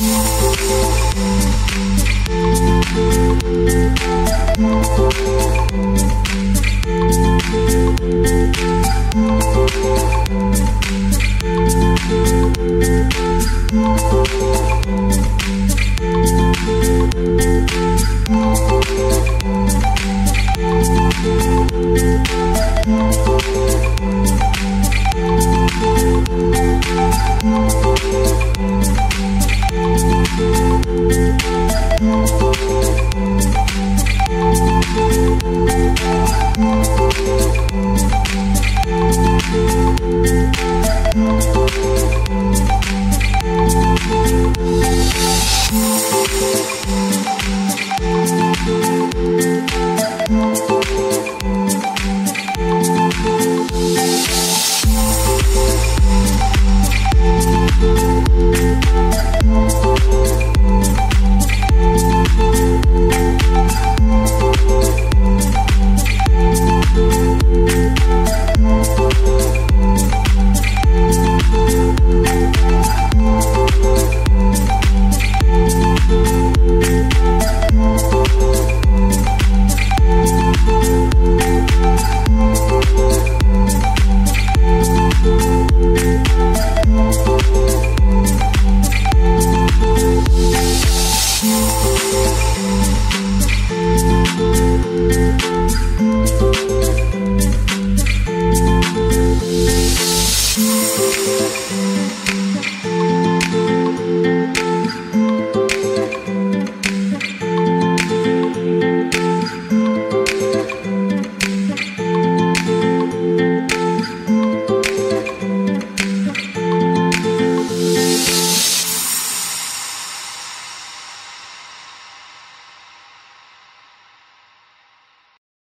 Música Thank